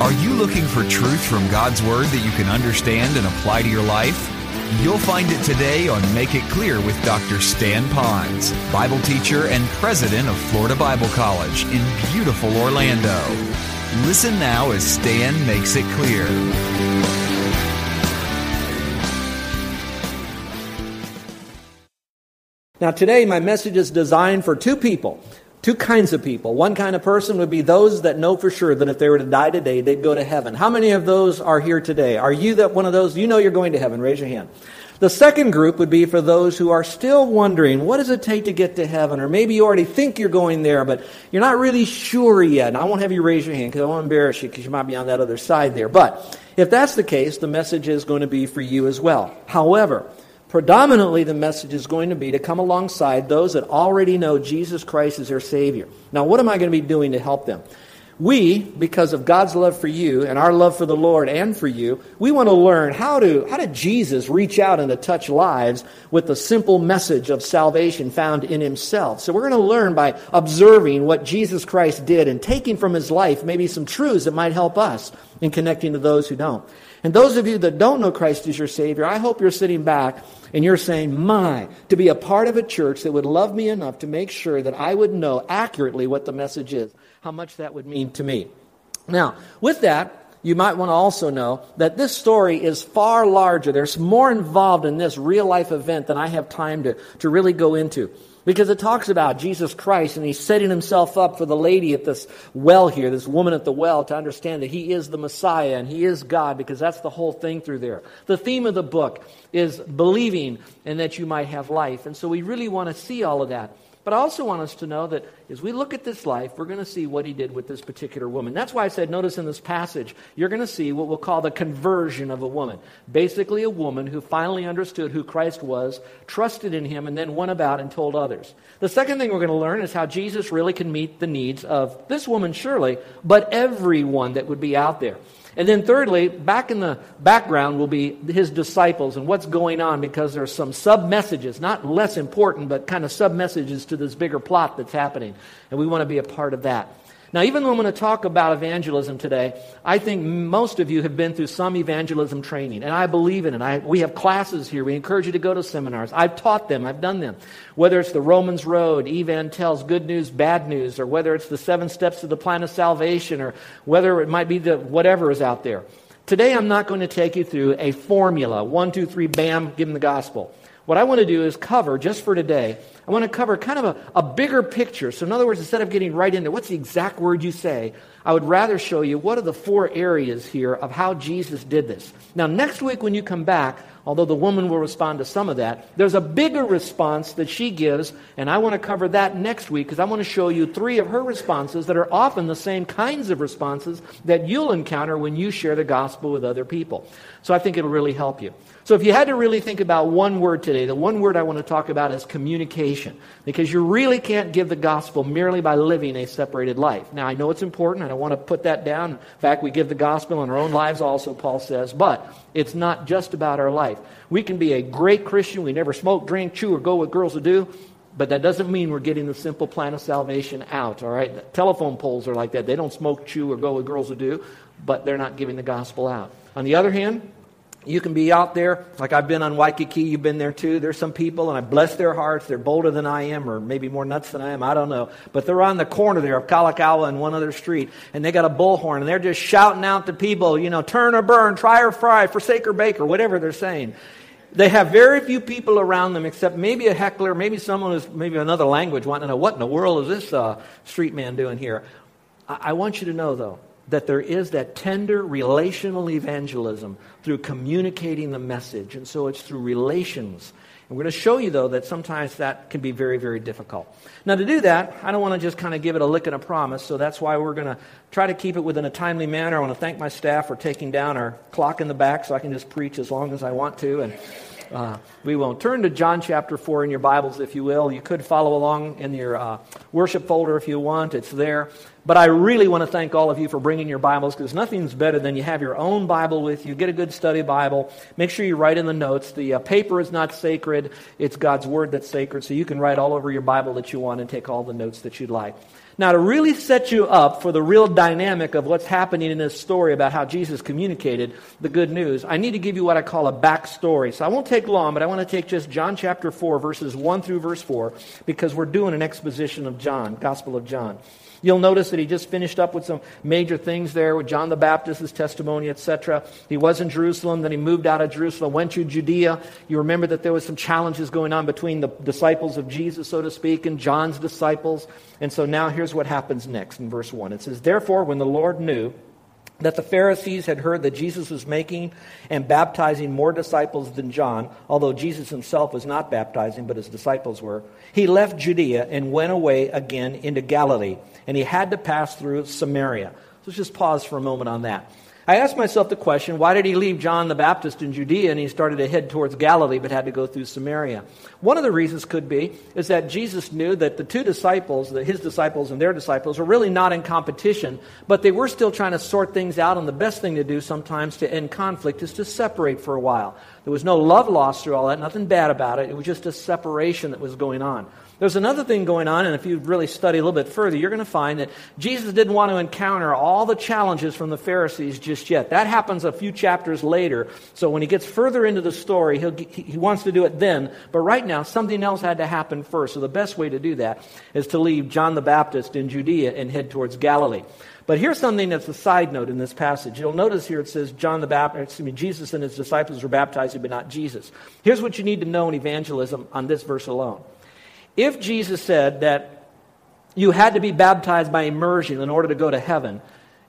Are you looking for truth from God's Word that you can understand and apply to your life? You'll find it today on Make It Clear with Dr. Stan Ponz, Bible teacher and president of Florida Bible College in beautiful Orlando. Listen now as Stan makes it clear. Now, today, my message is designed for two people. Two kinds of people. One kind of person would be those that know for sure that if they were to die today, they'd go to heaven. How many of those are here today? Are you that one of those? You know you're going to heaven. Raise your hand. The second group would be for those who are still wondering, what does it take to get to heaven? Or maybe you already think you're going there, but you're not really sure yet. And I won't have you raise your hand because I won't embarrass you because you might be on that other side there. But if that's the case, the message is going to be for you as well. However, Predominantly, the message is going to be to come alongside those that already know Jesus Christ as their Savior. Now, what am I going to be doing to help them? We, because of God's love for you and our love for the Lord and for you, we want to learn how to how did Jesus reach out and to touch lives with the simple message of salvation found in himself. So we're going to learn by observing what Jesus Christ did and taking from his life maybe some truths that might help us in connecting to those who don't. And those of you that don't know Christ as your Savior, I hope you're sitting back and you're saying, My, to be a part of a church that would love me enough to make sure that I would know accurately what the message is, how much that would mean to me. Now, with that, you might want to also know that this story is far larger. There's more involved in this real life event than I have time to, to really go into. Because it talks about Jesus Christ and he's setting himself up for the lady at this well here, this woman at the well, to understand that he is the Messiah and he is God, because that's the whole thing through there. The theme of the book is believing and that you might have life. And so we really want to see all of that. But I also want us to know that as we look at this life, we're going to see what he did with this particular woman. That's why I said, notice in this passage, you're going to see what we'll call the conversion of a woman. Basically, a woman who finally understood who Christ was, trusted in him, and then went about and told others. The second thing we're going to learn is how Jesus really can meet the needs of this woman, surely, but everyone that would be out there. And then, thirdly, back in the background will be his disciples and what's going on because there are some sub messages, not less important, but kind of sub messages to this bigger plot that's happening. And we want to be a part of that. Now, even though I'm going to talk about evangelism today, I think most of you have been through some evangelism training, and I believe in it. I, we have classes here. We encourage you to go to seminars. I've taught them, I've done them. Whether it's the Romans Road, EvanTell's good news, bad news, or whether it's the seven steps to the plan of salvation, or whether it might be the whatever is out there. Today, I'm not going to take you through a formula one, two, three, bam, give them the gospel. What I want to do is cover, just for today, I want to cover kind of a, a bigger picture. So, in other words, instead of getting right into what's the exact word you say, I would rather show you what are the four areas here of how Jesus did this. Now, next week when you come back, although the woman will respond to some of that, there's a bigger response that she gives, and I want to cover that next week because I want to show you three of her responses that are often the same kinds of responses that you'll encounter when you share the gospel with other people. So I think it'll really help you. So if you had to really think about one word today, the one word I want to talk about is communication. Because you really can't give the gospel merely by living a separated life. Now, I know it's important. I don't want to put that down. In fact, we give the gospel in our own lives also, Paul says. But it's not just about our life. We can be a great Christian. We never smoke, drink, chew, or go with girls who do. But that doesn't mean we're getting the simple plan of salvation out, all right? Telephone poles are like that. They don't smoke, chew, or go with girls who do, but they're not giving the gospel out. On the other hand, you can be out there, like I've been on Waikiki, you've been there too. There's some people, and I bless their hearts. They're bolder than I am, or maybe more nuts than I am. I don't know. But they're on the corner there of Kalakaua and one other street, and they got a bullhorn, and they're just shouting out to people, you know, turn or burn, try or fry, forsake or bake, or whatever they're saying. They have very few people around them except maybe a heckler, maybe someone who's maybe another language wanting to know what in the world is this uh, street man doing here. I, I want you to know, though, that there is that tender relational evangelism through communicating the message. And so it's through relations. And we're going to show you, though, that sometimes that can be very, very difficult. Now, to do that, I don't want to just kind of give it a lick and a promise, so that's why we're going to try to keep it within a timely manner. I want to thank my staff for taking down our clock in the back so I can just preach as long as I want to. And uh, we won't. Turn to John chapter 4 in your Bibles, if you will. You could follow along in your uh, worship folder if you want, it's there. But I really want to thank all of you for bringing your Bibles because nothing's better than you have your own Bible with you. Get a good study Bible. Make sure you write in the notes. The uh, paper is not sacred, it's God's Word that's sacred. So you can write all over your Bible that you want and take all the notes that you'd like. Now, to really set you up for the real dynamic of what's happening in this story about how Jesus communicated the good news, I need to give you what I call a backstory. So I won't take long, but I want to take just John chapter 4, verses 1 through verse 4, because we're doing an exposition of John, Gospel of John. You'll notice that he just finished up with some major things there with John the Baptist's testimony, etc. He was in Jerusalem, then he moved out of Jerusalem, went to Judea. You remember that there was some challenges going on between the disciples of Jesus, so to speak, and John's disciples. And so now here's what happens next in verse 1. It says, Therefore, when the Lord knew that the Pharisees had heard that Jesus was making and baptizing more disciples than John, although Jesus himself was not baptizing, but his disciples were, he left Judea and went away again into Galilee, and he had to pass through Samaria. So let's just pause for a moment on that. I asked myself the question why did he leave John the Baptist in Judea and he started to head towards Galilee but had to go through Samaria? One of the reasons could be is that Jesus knew that the two disciples, that his disciples and their disciples, were really not in competition, but they were still trying to sort things out. And the best thing to do sometimes to end conflict is to separate for a while. There was no love lost through all that, nothing bad about it. It was just a separation that was going on. There's another thing going on, and if you really study a little bit further, you're going to find that Jesus didn't want to encounter all the challenges from the Pharisees just yet. That happens a few chapters later. So when he gets further into the story, he he wants to do it then. But right now, something else had to happen first. So the best way to do that is to leave John the Baptist in Judea and head towards Galilee. But here's something that's a side note in this passage. You'll notice here it says John the Baptist, excuse me, Jesus and his disciples were baptized, but not Jesus. Here's what you need to know in evangelism on this verse alone. If Jesus said that you had to be baptized by immersion in order to go to heaven,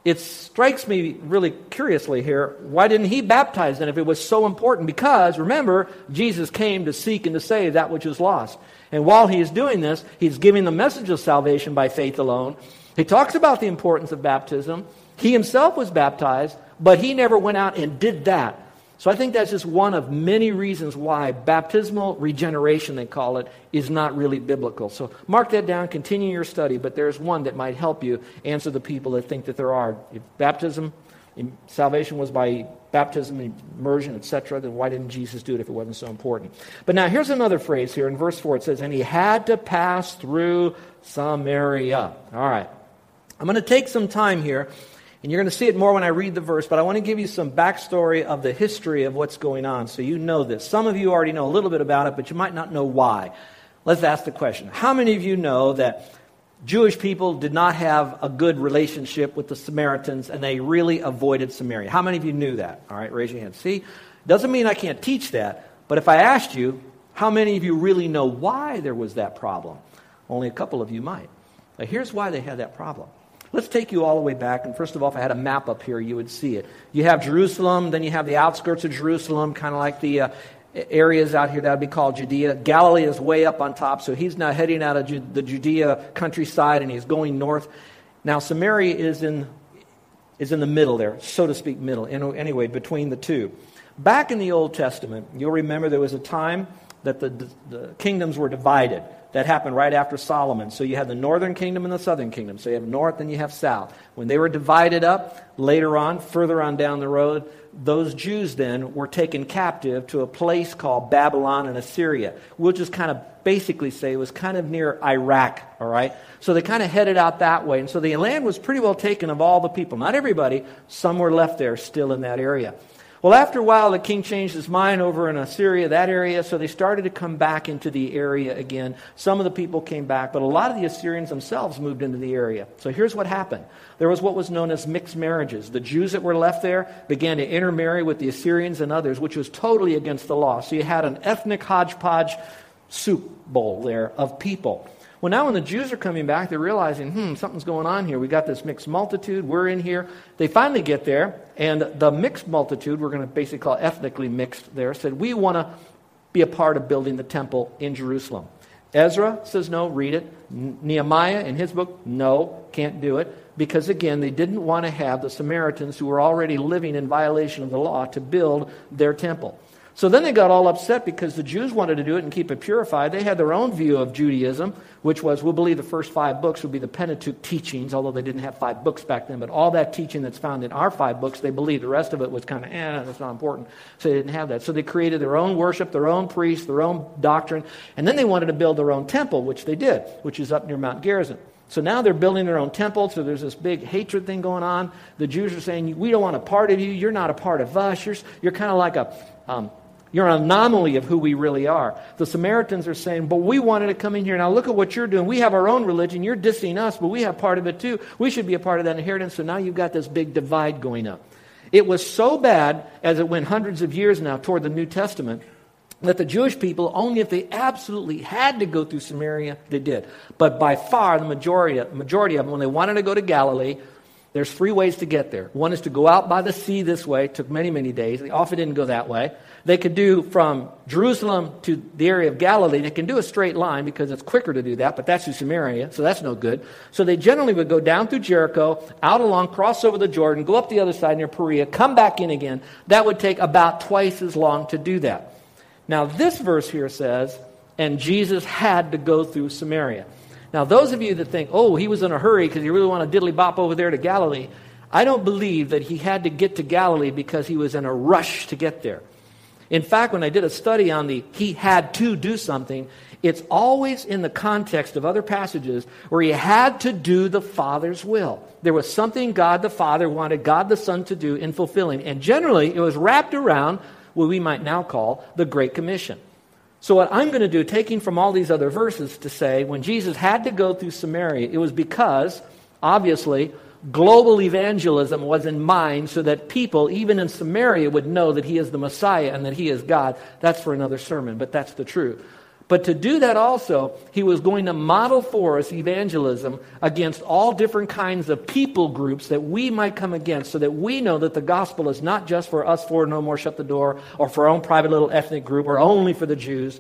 it strikes me really curiously here why didn't he baptize then if it was so important? Because remember, Jesus came to seek and to save that which is lost. And while he is doing this, he's giving the message of salvation by faith alone. He talks about the importance of baptism. He himself was baptized, but he never went out and did that. So I think that's just one of many reasons why baptismal regeneration, they call it, is not really biblical. So mark that down, continue your study, but there's one that might help you answer the people that think that there are. If baptism, salvation was by baptism, immersion, etc., then why didn't Jesus do it if it wasn't so important? But now here's another phrase here in verse 4. It says, And he had to pass through Samaria. All right. I'm going to take some time here and you're going to see it more when I read the verse, but I want to give you some backstory of the history of what's going on so you know this. Some of you already know a little bit about it, but you might not know why. Let's ask the question How many of you know that Jewish people did not have a good relationship with the Samaritans and they really avoided Samaria? How many of you knew that? All right, raise your hand. See, doesn't mean I can't teach that, but if I asked you, how many of you really know why there was that problem? Only a couple of you might. Now, here's why they had that problem. Let's take you all the way back. And first of all, if I had a map up here, you would see it. You have Jerusalem, then you have the outskirts of Jerusalem, kind of like the uh, areas out here that would be called Judea. Galilee is way up on top, so he's now heading out of Ju- the Judea countryside and he's going north. Now, Samaria is in, is in the middle there, so to speak, middle, anyway, between the two. Back in the Old Testament, you'll remember there was a time that the, the kingdoms were divided. That happened right after Solomon. So you have the northern kingdom and the southern kingdom. So you have north and you have south. When they were divided up, later on, further on down the road, those Jews then were taken captive to a place called Babylon and Assyria. We'll just kind of basically say it was kind of near Iraq, all right? So they kind of headed out that way. And so the land was pretty well taken of all the people. Not everybody, some were left there still in that area. Well, after a while, the king changed his mind over in Assyria, that area, so they started to come back into the area again. Some of the people came back, but a lot of the Assyrians themselves moved into the area. So here's what happened there was what was known as mixed marriages. The Jews that were left there began to intermarry with the Assyrians and others, which was totally against the law. So you had an ethnic hodgepodge soup bowl there of people. Well, now when the Jews are coming back, they're realizing, hmm, something's going on here. We got this mixed multitude. We're in here. They finally get there, and the mixed multitude, we're going to basically call ethnically mixed there, said, we want to be a part of building the temple in Jerusalem. Ezra says no, read it. Nehemiah in his book, no, can't do it. Because again, they didn't want to have the Samaritans who were already living in violation of the law to build their temple. So then they got all upset because the Jews wanted to do it and keep it purified. They had their own view of Judaism, which was, we'll believe the first five books would be the Pentateuch teachings, although they didn't have five books back then. But all that teaching that's found in our five books, they believed. The rest of it was kind of, eh, that's not important. So they didn't have that. So they created their own worship, their own priests, their own doctrine. And then they wanted to build their own temple, which they did, which is up near Mount Gerizim. So now they're building their own temple, so there's this big hatred thing going on. The Jews are saying, We don't want a part of you. You're not a part of us. You're, you're kind of like a, um, you're an anomaly of who we really are. The Samaritans are saying, but we wanted to come in here. Now look at what you're doing. We have our own religion. You're dissing us, but we have part of it too. We should be a part of that inheritance. So now you've got this big divide going up. It was so bad as it went hundreds of years now toward the New Testament that the Jewish people, only if they absolutely had to go through Samaria, they did. But by far, the majority, majority of them, when they wanted to go to Galilee, there's three ways to get there. One is to go out by the sea this way. It took many, many days. They often didn't go that way. They could do from Jerusalem to the area of Galilee. They can do a straight line because it's quicker to do that, but that's through Samaria, so that's no good. So they generally would go down through Jericho, out along, cross over the Jordan, go up the other side near Perea, come back in again. That would take about twice as long to do that. Now, this verse here says, and Jesus had to go through Samaria. Now, those of you that think, oh, he was in a hurry because he really wanted to diddly bop over there to Galilee, I don't believe that he had to get to Galilee because he was in a rush to get there. In fact, when I did a study on the he had to do something, it's always in the context of other passages where he had to do the Father's will. There was something God the Father wanted God the Son to do in fulfilling. And generally, it was wrapped around what we might now call the Great Commission. So, what I'm going to do, taking from all these other verses, to say when Jesus had to go through Samaria, it was because, obviously, global evangelism was in mind so that people, even in Samaria, would know that he is the Messiah and that he is God. That's for another sermon, but that's the truth. But to do that also, he was going to model for us evangelism against all different kinds of people groups that we might come against so that we know that the gospel is not just for us four, no more shut the door, or for our own private little ethnic group, or only for the Jews.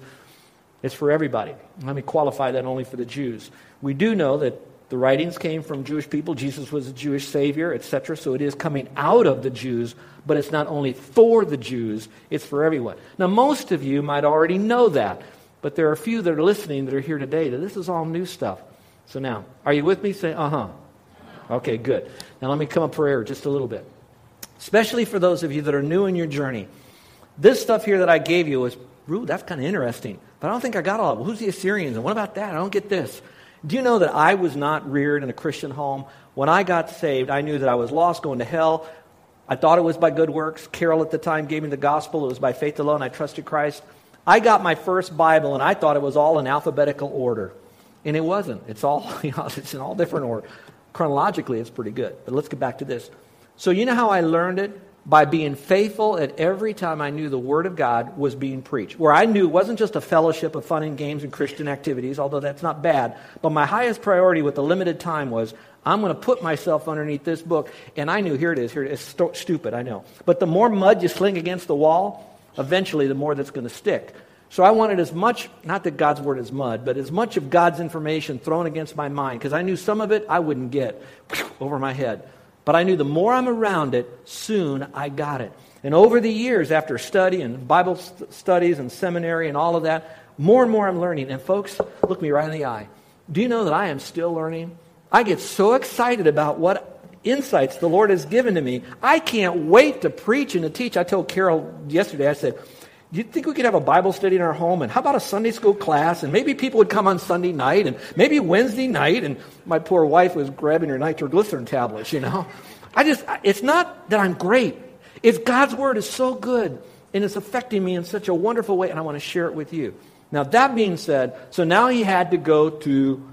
It's for everybody. Let me qualify that only for the Jews. We do know that the writings came from Jewish people. Jesus was a Jewish Savior, etc. So it is coming out of the Jews, but it's not only for the Jews, it's for everyone. Now, most of you might already know that, but there are a few that are listening that are here today that this is all new stuff. So now, are you with me? Say, uh huh. Okay, good. Now let me come up for air just a little bit. Especially for those of you that are new in your journey. This stuff here that I gave you was, ooh, that's kind of interesting. But I don't think I got all of it. Who's the Assyrians? And what about that? I don't get this. Do you know that I was not reared in a Christian home? When I got saved, I knew that I was lost, going to hell. I thought it was by good works. Carol at the time gave me the gospel. It was by faith alone. I trusted Christ. I got my first Bible, and I thought it was all in alphabetical order. And it wasn't. It's all, you know, it's in all different order. Chronologically, it's pretty good. But let's get back to this. So, you know how I learned it? by being faithful at every time I knew the Word of God was being preached. Where I knew it wasn't just a fellowship of fun and games and Christian activities, although that's not bad, but my highest priority with the limited time was I'm going to put myself underneath this book. And I knew, here it is, here it is, st- stupid, I know. But the more mud you sling against the wall, eventually the more that's going to stick. So I wanted as much, not that God's word is mud, but as much of God's information thrown against my mind, because I knew some of it I wouldn't get over my head. But I knew the more I'm around it, soon I got it. And over the years, after study and Bible st- studies and seminary and all of that, more and more I'm learning. And folks, look me right in the eye. Do you know that I am still learning? I get so excited about what insights the Lord has given to me. I can't wait to preach and to teach. I told Carol yesterday, I said, do you think we could have a Bible study in our home? And how about a Sunday school class? And maybe people would come on Sunday night and maybe Wednesday night. And my poor wife was grabbing her nitroglycerin tablets, you know. I just, it's not that I'm great. It's God's word is so good and it's affecting me in such a wonderful way, and I want to share it with you. Now, that being said, so now he had to go to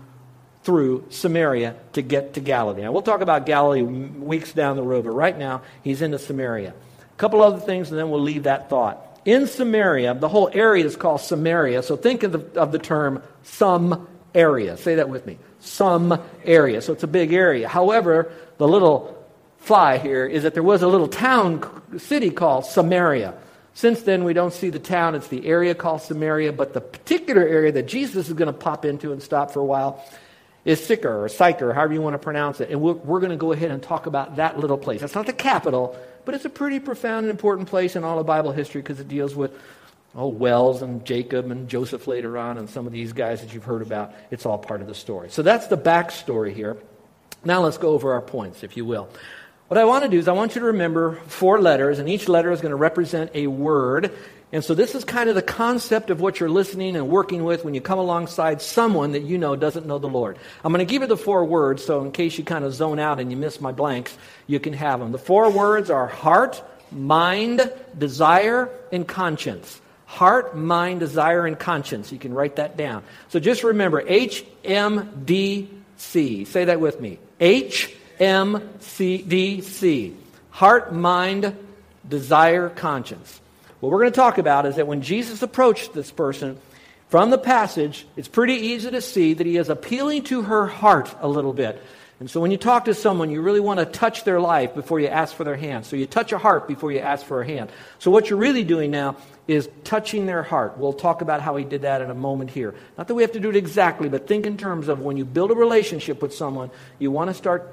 through Samaria to get to Galilee. Now, we'll talk about Galilee weeks down the road, but right now he's into Samaria. A couple other things, and then we'll leave that thought in Samaria, the whole area is called Samaria. So think of the, of the term some area. Say that with me. Some area. So it's a big area. However, the little fly here is that there was a little town, city called Samaria. Since then, we don't see the town. It's the area called Samaria. But the particular area that Jesus is going to pop into and stop for a while is Sychar or Sychar, however you want to pronounce it. And we're, we're going to go ahead and talk about that little place. That's not the capital, but it's a pretty profound and important place in all of Bible history because it deals with oh, Wells and Jacob and Joseph later on and some of these guys that you've heard about. It's all part of the story. So that's the backstory here. Now let's go over our points, if you will. What I want to do is I want you to remember four letters, and each letter is going to represent a word. And so this is kind of the concept of what you're listening and working with when you come alongside someone that you know doesn't know the Lord. I'm going to give you the four words, so in case you kind of zone out and you miss my blanks, you can have them. The four words are heart, mind, desire, and conscience. Heart, mind, desire, and conscience. You can write that down. So just remember HMDC. Say that with me. HMDC. Heart, mind, desire, conscience. What we're going to talk about is that when Jesus approached this person from the passage, it's pretty easy to see that he is appealing to her heart a little bit. And so when you talk to someone, you really want to touch their life before you ask for their hand. So you touch a heart before you ask for a hand. So what you're really doing now is touching their heart. We'll talk about how he did that in a moment here. Not that we have to do it exactly, but think in terms of when you build a relationship with someone, you want to start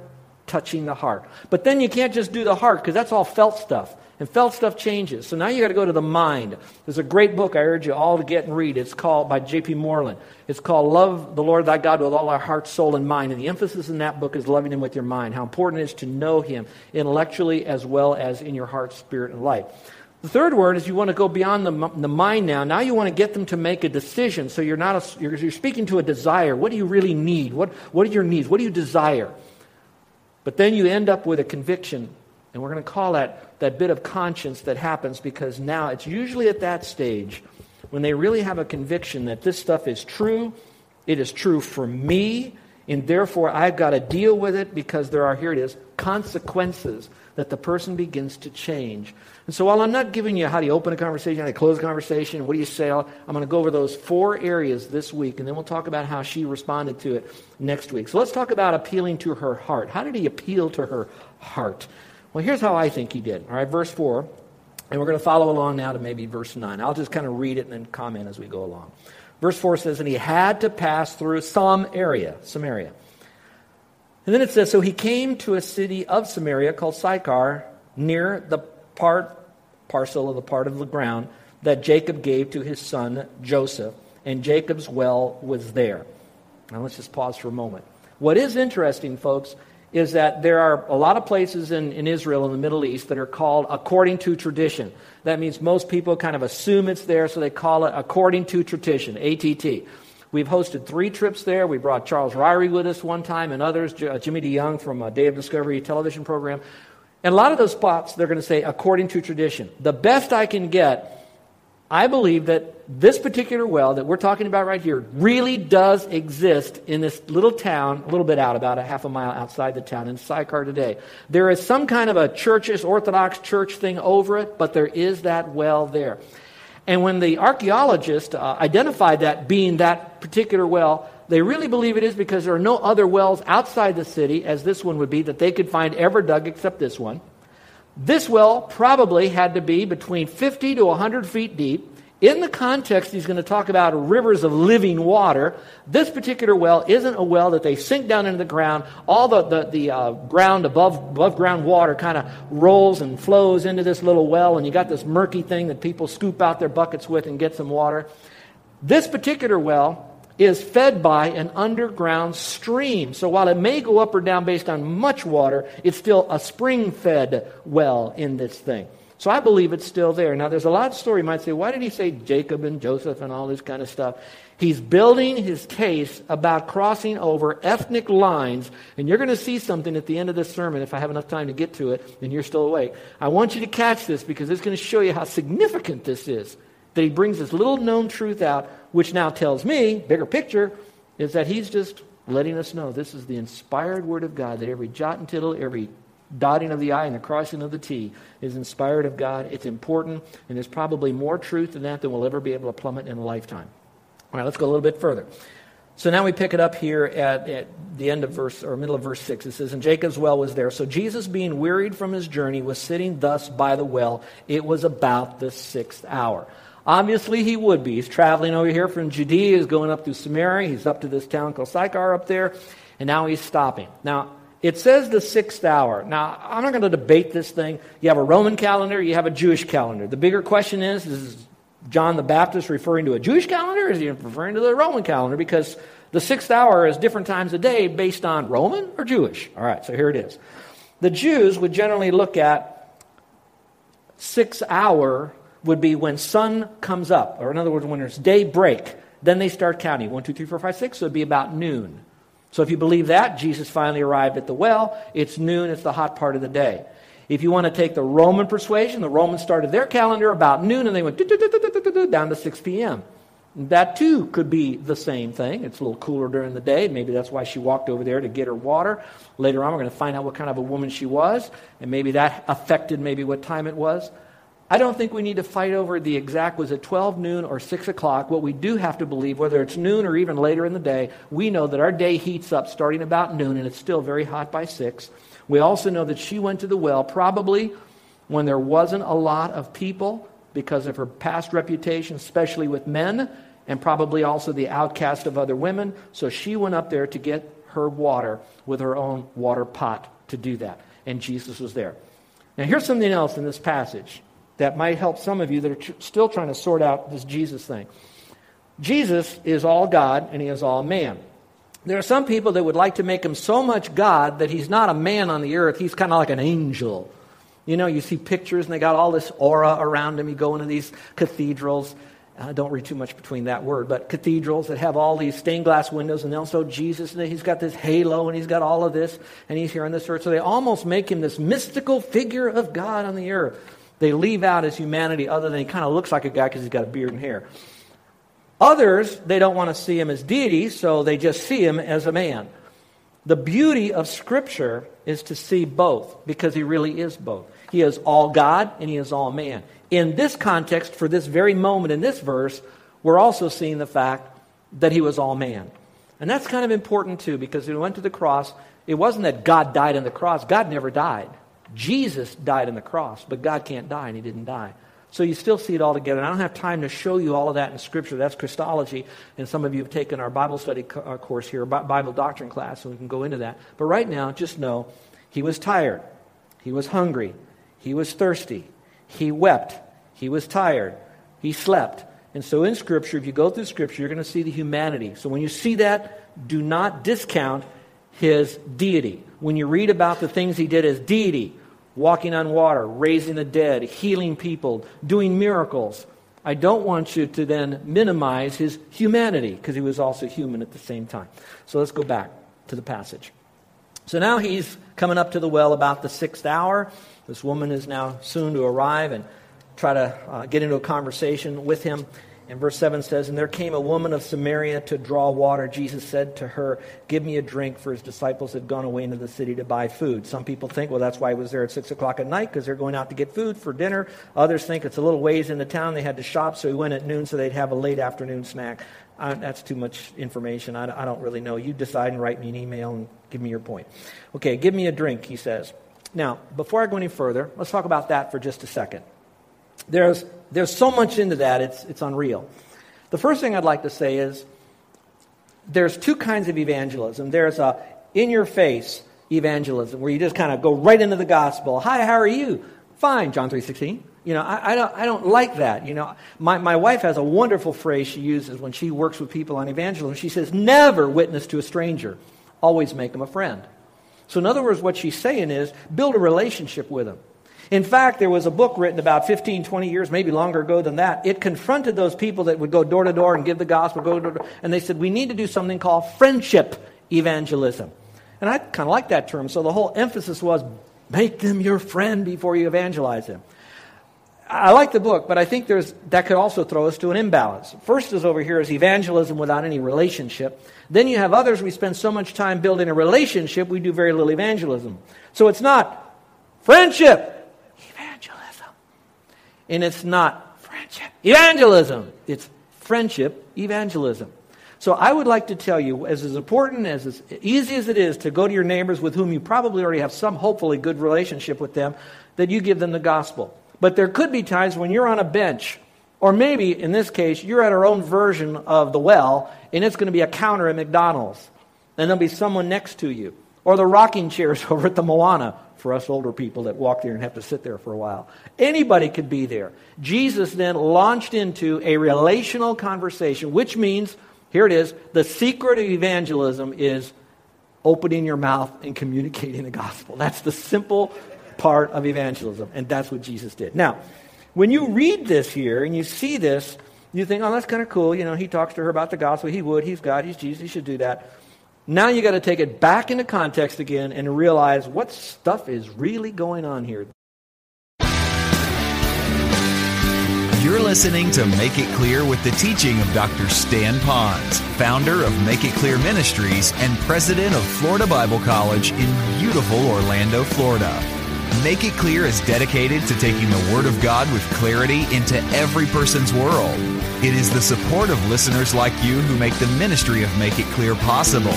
touching the heart. But then you can't just do the heart because that's all felt stuff. And felt stuff changes. So now you got to go to the mind. There's a great book I urge you all to get and read. It's called by J.P. Moreland. It's called Love the Lord Thy God with all our heart, soul, and mind. And the emphasis in that book is loving Him with your mind. How important it is to know Him intellectually as well as in your heart, spirit, and life. The third word is you want to go beyond the, the mind now. Now you want to get them to make a decision. So you're not a, you're, you're speaking to a desire. What do you really need? What, what are your needs? What do you desire? But then you end up with a conviction. And we're going to call that that bit of conscience that happens because now it's usually at that stage when they really have a conviction that this stuff is true, it is true for me, and therefore I've got to deal with it because there are, here it is, consequences that the person begins to change. And so while I'm not giving you how do you open a conversation, how you close a conversation, what do you say, I'm going to go over those four areas this week, and then we'll talk about how she responded to it next week. So let's talk about appealing to her heart. How did he appeal to her heart? Well, here's how I think he did. All right, verse 4. And we're going to follow along now to maybe verse 9. I'll just kind of read it and then comment as we go along. Verse 4 says, And he had to pass through some area, Samaria. And then it says, So he came to a city of Samaria called Sychar, near the part, parcel of the part of the ground that Jacob gave to his son Joseph. And Jacob's well was there. Now let's just pause for a moment. What is interesting, folks, is that there are a lot of places in, in Israel, in the Middle East, that are called according to tradition. That means most people kind of assume it's there, so they call it according to tradition, ATT. We've hosted three trips there. We brought Charles Ryrie with us one time and others, uh, Jimmy DeYoung from a Day of Discovery television program. And a lot of those spots, they're going to say, according to tradition. The best I can get I believe that this particular well that we're talking about right here really does exist in this little town, a little bit out, about a half a mile outside the town in Sychar today. There is some kind of a churchish, Orthodox church thing over it, but there is that well there. And when the archaeologists uh, identified that being that particular well, they really believe it is because there are no other wells outside the city, as this one would be, that they could find ever dug except this one. This well probably had to be between 50 to 100 feet deep. In the context, he's going to talk about rivers of living water. This particular well isn't a well that they sink down into the ground. All the, the, the uh, ground above, above ground water kind of rolls and flows into this little well, and you got this murky thing that people scoop out their buckets with and get some water. This particular well is fed by an underground stream. So while it may go up or down based on much water, it's still a spring fed well in this thing. So I believe it's still there. Now, there's a lot of story. You might say, why did he say Jacob and Joseph and all this kind of stuff? He's building his case about crossing over ethnic lines, and you're going to see something at the end of this sermon if I have enough time to get to it and you're still awake. I want you to catch this because it's going to show you how significant this is that he brings this little known truth out, which now tells me, bigger picture, is that he's just letting us know this is the inspired word of God, that every jot and tittle, every dotting of the I and the crossing of the T is inspired of God. It's important, and there's probably more truth in that than we'll ever be able to plummet in a lifetime. All right, let's go a little bit further. So now we pick it up here at, at the end of verse, or middle of verse 6. It says, And Jacob's well was there. So Jesus, being wearied from his journey, was sitting thus by the well. It was about the sixth hour. Obviously, he would be. He's traveling over here from Judea. He's going up through Samaria. He's up to this town called Sychar up there. And now he's stopping. Now, it says the sixth hour. Now, I'm not going to debate this thing. You have a Roman calendar, you have a Jewish calendar. The bigger question is, is John the Baptist referring to a Jewish calendar or is he referring to the Roman calendar? Because the sixth hour is different times a day based on Roman or Jewish. All right, so here it is. The Jews would generally look at six hour would be when sun comes up, or in other words, when it's daybreak. Then they start counting. One, two, three, four, five, six. So it'd be about noon. So if you believe that, Jesus finally arrived at the well. It's noon, it's the hot part of the day. If you want to take the Roman persuasion, the Romans started their calendar about noon and they went down to 6 p.m. That too could be the same thing. It's a little cooler during the day. Maybe that's why she walked over there to get her water. Later on, we're going to find out what kind of a woman she was, and maybe that affected maybe what time it was. I don't think we need to fight over the exact, was it 12 noon or 6 o'clock? What we do have to believe, whether it's noon or even later in the day, we know that our day heats up starting about noon and it's still very hot by 6. We also know that she went to the well probably when there wasn't a lot of people because of her past reputation, especially with men, and probably also the outcast of other women. So she went up there to get her water with her own water pot to do that. And Jesus was there. Now, here's something else in this passage that might help some of you that are tr- still trying to sort out this Jesus thing. Jesus is all God and he is all man. There are some people that would like to make him so much God that he's not a man on the earth, he's kind of like an angel. You know, you see pictures and they got all this aura around him. You go into these cathedrals. I don't read too much between that word, but cathedrals that have all these stained glass windows, and also Jesus, and he's got this halo, and he's got all of this, and he's here on this earth. So they almost make him this mystical figure of God on the earth. They leave out his humanity other than he kind of looks like a guy because he's got a beard and hair. Others, they don't want to see him as deity, so they just see him as a man. The beauty of Scripture is to see both because he really is both. He is all God and he is all man. In this context, for this very moment in this verse, we're also seeing the fact that he was all man. And that's kind of important too because when he went to the cross, it wasn't that God died on the cross, God never died. Jesus died on the cross, but God can't die, and he didn't die. So you still see it all together. And I don't have time to show you all of that in Scripture. That's Christology. And some of you have taken our Bible study uh, course here, Bible doctrine class, so we can go into that. But right now, just know he was tired. He was hungry. He was thirsty. He wept. He was tired. He slept. And so in Scripture, if you go through Scripture, you're going to see the humanity. So when you see that, do not discount his deity. When you read about the things he did as deity, walking on water, raising the dead, healing people, doing miracles. I don't want you to then minimize his humanity because he was also human at the same time. So let's go back to the passage. So now he's coming up to the well about the sixth hour. This woman is now soon to arrive and try to uh, get into a conversation with him. And verse 7 says, And there came a woman of Samaria to draw water. Jesus said to her, Give me a drink, for his disciples had gone away into the city to buy food. Some people think, well, that's why he was there at 6 o'clock at night, because they're going out to get food for dinner. Others think it's a little ways into town. They had to shop, so he went at noon so they'd have a late afternoon snack. I, that's too much information. I, I don't really know. You decide and write me an email and give me your point. Okay, give me a drink, he says. Now, before I go any further, let's talk about that for just a second. There's, there's so much into that, it's, it's unreal. The first thing I'd like to say is there's two kinds of evangelism. There's a in your face evangelism where you just kind of go right into the gospel. Hi, how are you? Fine, John 3.16. You know, I, I, don't, I don't like that. You know, my, my wife has a wonderful phrase she uses when she works with people on evangelism. She says, never witness to a stranger. Always make them a friend. So in other words, what she's saying is build a relationship with them. In fact, there was a book written about 15, 20 years, maybe longer ago than that. It confronted those people that would go door to door and give the gospel, go door to door, and they said, we need to do something called friendship evangelism. And I kind of like that term. So the whole emphasis was make them your friend before you evangelize them. I like the book, but I think there's, that could also throw us to an imbalance. First is over here is evangelism without any relationship. Then you have others, we spend so much time building a relationship, we do very little evangelism. So it's not friendship, and it's not friendship evangelism, it's friendship evangelism. So I would like to tell you, as important as as easy as it is to go to your neighbors with whom you probably already have some hopefully good relationship with them, that you give them the gospel. But there could be times when you're on a bench, or maybe in this case, you're at our own version of the well, and it's going to be a counter at McDonald's. and there'll be someone next to you. Or the rocking chairs over at the Moana for us older people that walk there and have to sit there for a while. Anybody could be there. Jesus then launched into a relational conversation, which means, here it is, the secret of evangelism is opening your mouth and communicating the gospel. That's the simple part of evangelism, and that's what Jesus did. Now, when you read this here and you see this, you think, oh, that's kind of cool. You know, he talks to her about the gospel. He would. He's God. He's Jesus. He should do that. Now you got to take it back into context again and realize what stuff is really going on here. You're listening to Make It Clear with the teaching of Dr. Stan Ponz, founder of Make It Clear Ministries and president of Florida Bible College in beautiful Orlando, Florida. Make It Clear is dedicated to taking the Word of God with clarity into every person's world. It is the support of listeners like you who make the ministry of Make It Clear possible.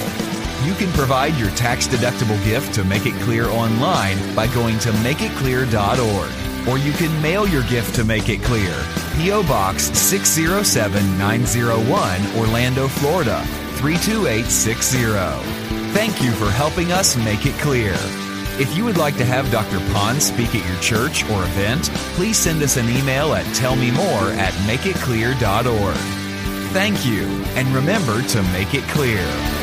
You can provide your tax deductible gift to Make It Clear online by going to makeitclear.org. Or you can mail your gift to Make It Clear, P.O. Box 607901, Orlando, Florida 32860. Thank you for helping us make it clear. If you would like to have Dr. Ponz speak at your church or event, please send us an email at tellmemore at makeitclear.org. Thank you, and remember to make it clear.